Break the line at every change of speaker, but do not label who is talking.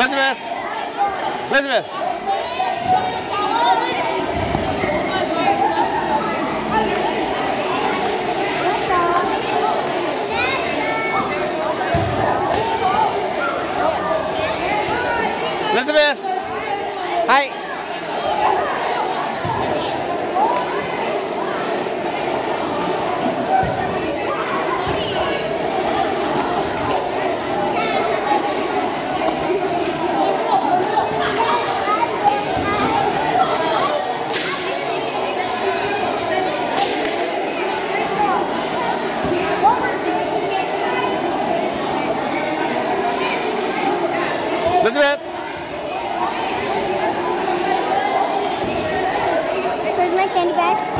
Elizabeth! Elizabeth! Elizabeth! Elizabeth!
Where's my candy bag?